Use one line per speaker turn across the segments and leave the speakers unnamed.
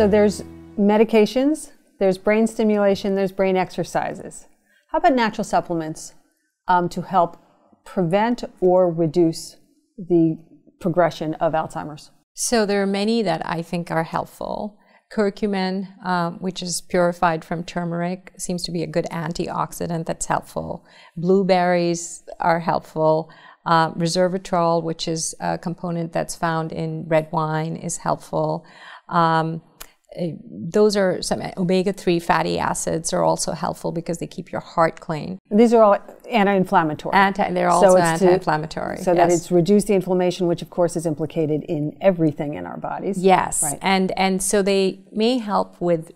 So there's medications, there's brain stimulation, there's brain exercises. How about natural supplements um, to help prevent or reduce the progression of Alzheimer's?
So there are many that I think are helpful. Curcumin, um, which is purified from turmeric, seems to be a good antioxidant that's helpful. Blueberries are helpful. Uh, resveratrol, which is a component that's found in red wine, is helpful. Um, Uh, those are some uh, omega-3 fatty acids are also helpful because they keep your heart clean.
These are all anti-inflammatory.
Anti, they're also so anti-inflammatory.
To, so yes. that it's reduce the inflammation, which of course is implicated in everything in our bodies.
Yes, right. and and so they may help with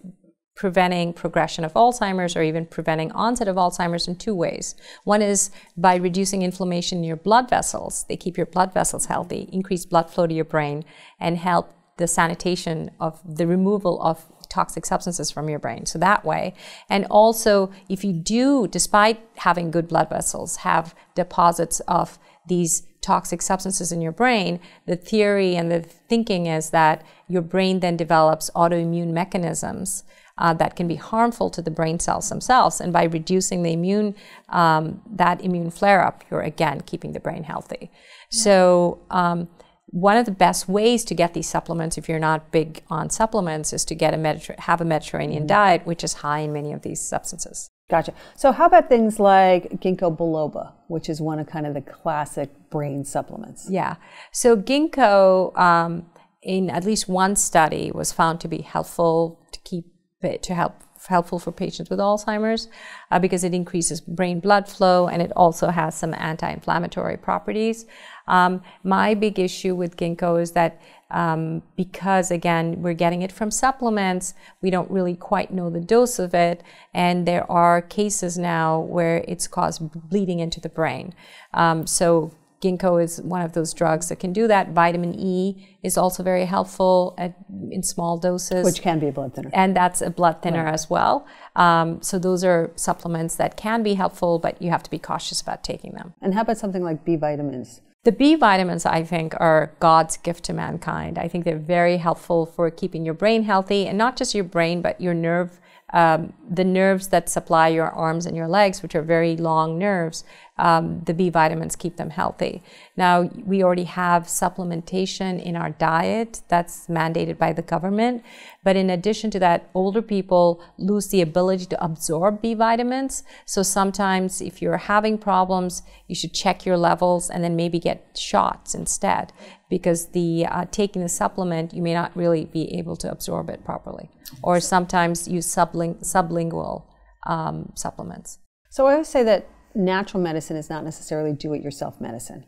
preventing progression of Alzheimer's or even preventing onset of Alzheimer's in two ways. One is by reducing inflammation in your blood vessels. They keep your blood vessels healthy, increase blood flow to your brain, and help the sanitation of the removal of toxic substances from your brain. So that way. And also, if you do, despite having good blood vessels, have deposits of these toxic substances in your brain, the theory and the thinking is that your brain then develops autoimmune mechanisms uh, that can be harmful to the brain cells themselves. And by reducing the immune, um, that immune flare up, you're again keeping the brain healthy. Yeah. So, um, one of the best ways to get these supplements, if you're not big on supplements, is to get a Mediter- have a Mediterranean mm-hmm. diet, which is high in many of these substances.
Gotcha. So, how about things like ginkgo biloba, which is one of kind of the classic brain supplements?
Yeah. So, ginkgo, um, in at least one study, was found to be helpful to keep it, to help helpful for patients with Alzheimer's uh, because it increases brain blood flow and it also has some anti-inflammatory properties. Um, my big issue with ginkgo is that um, because again we're getting it from supplements, we don't really quite know the dose of it, and there are cases now where it's caused bleeding into the brain. Um, so Ginkgo is one of those drugs that can do that. Vitamin E is also very helpful at, in small doses.
Which can be a blood thinner.
And that's a blood thinner right. as well. Um, so those are supplements that can be helpful, but you have to be cautious about taking them.
And how about something like B vitamins?
The B vitamins, I think, are God's gift to mankind. I think they're very helpful for keeping your brain healthy, and not just your brain, but your nerve um, the nerves that supply your arms and your legs, which are very long nerves, um, the B vitamins keep them healthy. Now, we already have supplementation in our diet that's mandated by the government. But in addition to that, older people lose the ability to absorb B vitamins. So sometimes, if you're having problems, you should check your levels and then maybe get shots instead. Because the uh, taking the supplement, you may not really be able to absorb it properly. Or sometimes use subling- sublingual um, supplements.
So I always say that natural medicine is not necessarily do it yourself medicine.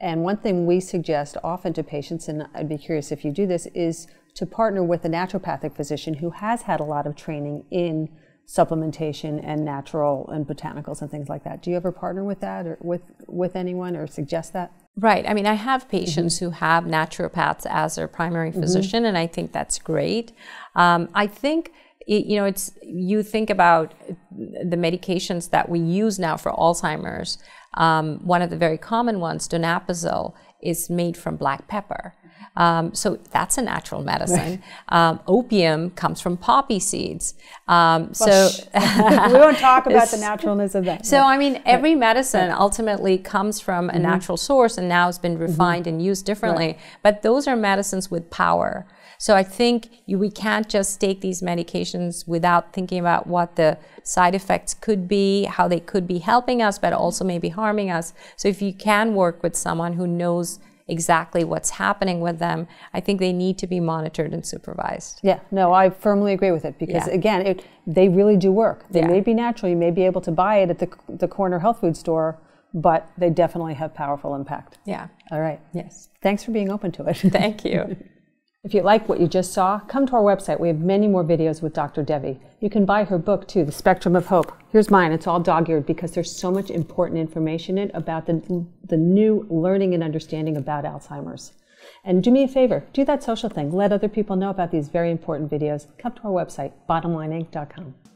And one thing we suggest often to patients, and I'd be curious if you do this, is to partner with a naturopathic physician who has had a lot of training in supplementation and natural and botanicals and things like that. Do you ever partner with that or with, with anyone or suggest that?
Right. I mean, I have patients mm-hmm. who have naturopaths as their primary mm-hmm. physician, mm-hmm. and I think that's great. Um, I think you know, it's you think about the medications that we use now for Alzheimer's. Um, one of the very common ones, donepezil, is made from black pepper. Um, so that's a natural medicine. Um, opium comes from poppy seeds. Um, so
we won't talk about the naturalness of that.
So I mean, every medicine ultimately comes from a mm-hmm. natural source, and now has been mm-hmm. refined mm-hmm. and used differently. Right. But those are medicines with power. So I think you, we can't just take these medications without thinking about what the side effects could be, how they could be helping us, but also maybe harming us. So if you can work with someone who knows exactly what's happening with them, I think they need to be monitored and supervised.
Yeah, no, I firmly agree with it because, yeah. again, it, they really do work. They yeah. may be natural. You may be able to buy it at the, the corner health food store, but they definitely have powerful impact.
Yeah.
All right.
Yes.
Thanks for being open to it.
Thank you.
If you like what you just saw, come to our website. We have many more videos with Dr. Devi. You can buy her book too, The Spectrum of Hope. Here's mine. It's all dog-eared because there's so much important information in it about the, the new learning and understanding about Alzheimer's. And do me a favor, do that social thing. Let other people know about these very important videos. Come to our website, bottomlineinc.com.